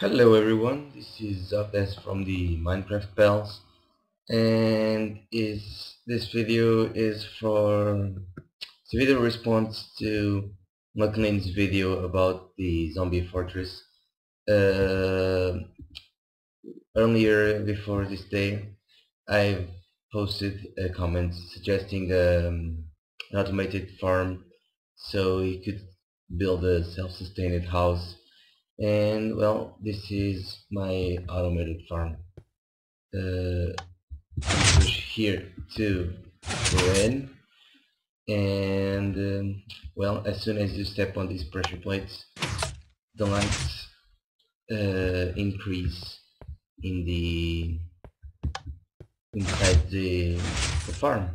Hello everyone, this is Zafdes from the Minecraft Pals and is this video is for the video response to Luclin's video about the zombie fortress uh, earlier before this day I posted a comment suggesting um, an automated farm so you could build a self-sustained house and well this is my automated farm. Uh, push here to go in. And um, well as soon as you step on these pressure plates the lights uh, increase in the inside the, the farm.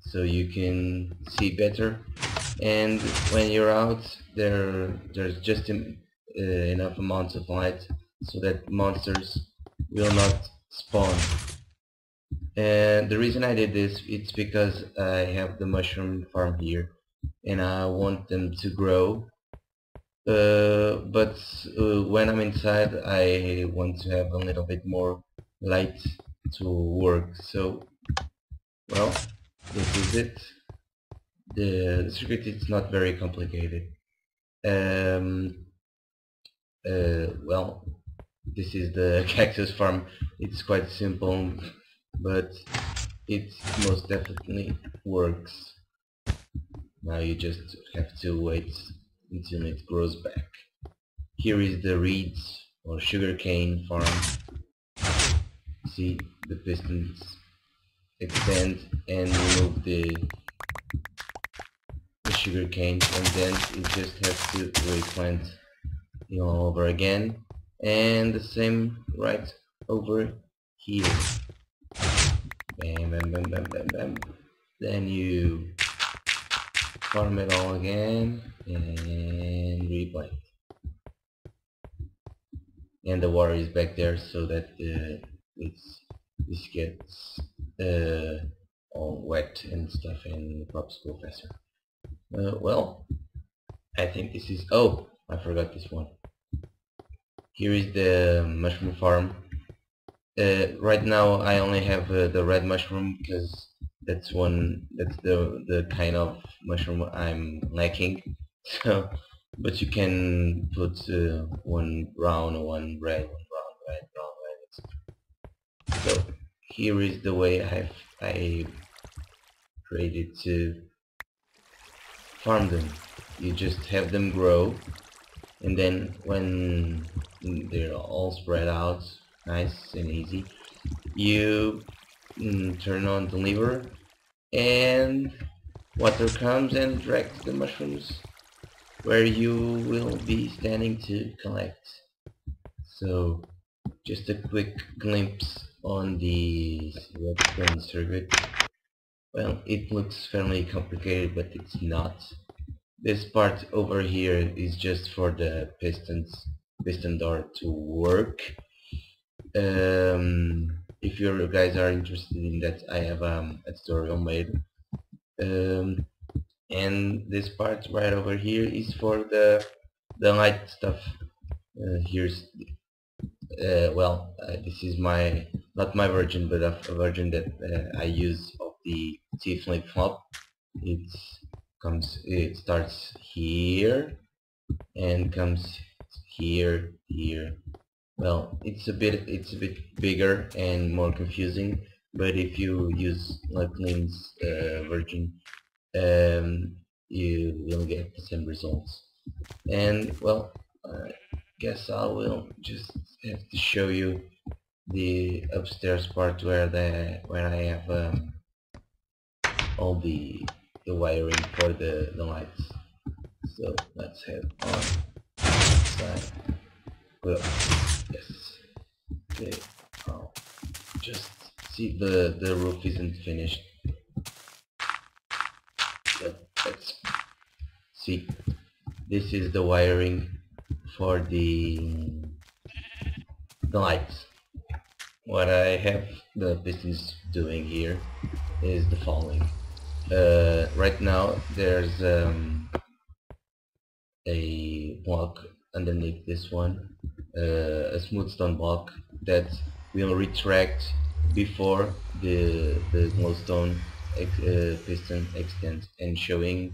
So you can see better. And when you're out there there's just uh, enough amounts of light so that monsters will not spawn. And the reason I did this it's because I have the mushroom farm here and I want them to grow. Uh, but uh, when I'm inside I want to have a little bit more light to work. So well this is it. The, the circuit is not very complicated. Um, uh, well this is the cactus farm. It's quite simple but it most definitely works. Now you just have to wait until it grows back. Here is the reeds or sugarcane farm. See the pistons extend and remove the the sugar cane and then you just have to replant you know, over again. And the same right over here. Bam bam bam bam bam bam. Then you farm it all again and replant. And the water is back there so that uh, it's this gets uh, all wet and stuff and crops grow faster. Uh, well I think this is oh I forgot this one. Here is the mushroom farm. Uh, right now I only have uh, the red mushroom because that's one that's the the kind of mushroom I'm lacking. So but you can put uh, one brown one red one brown red brown red so here is the way I've I created to farm them. You just have them grow and then when they're all spread out nice and easy you mm, turn on the lever and water comes and drags the mushrooms where you will be standing to collect. So just a quick glimpse on the circuit. Well it looks fairly complicated but it's not this part over here is just for the pistons piston door to work. Um, if you guys are interested in that I have um, a tutorial made um, and this part right over here is for the the light stuff. Uh, here's uh, well uh, this is my not my version but a, version that uh, I use of the T flip flop. It's comes it starts here and comes here here. Well it's a bit it's a bit bigger and more confusing but if you use Lightning's uh, version um, you will get the same results. And well I guess I will just have to show you the upstairs part where the where I have um, all the the wiring for the, lights. So let's head on well yes. Okay I'll just see the the roof isn't finished. But let's see. This is the wiring for the the lights. What I have the business doing here is the following uh, right now there's um, a block underneath this one uh, a smooth stone block that will retract before the the glowstone ex uh, piston extends and showing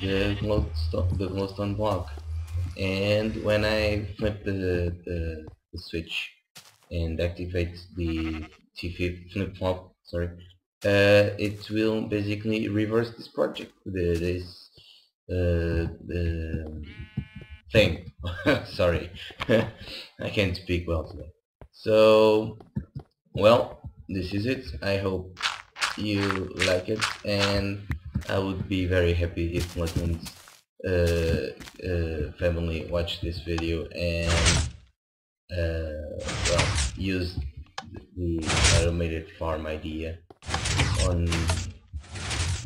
the glowstone the glowstone block and when I flip the, the, the switch and activate the T flip flop sorry uh, it will basically reverse this project this uh, thing. Sorry. I can't speak well today. So well this is it. I hope you like it and I would be very happy if Mutton's uh, uh, family watch this video and uh, well use the automated farm idea on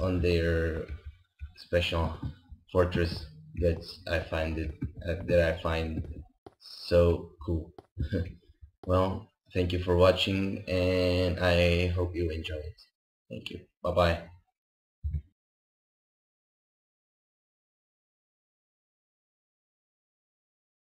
on their special fortress that I find it uh, that I find so cool. Well thank you for watching and I hope you enjoy it. Thank you. Bye bye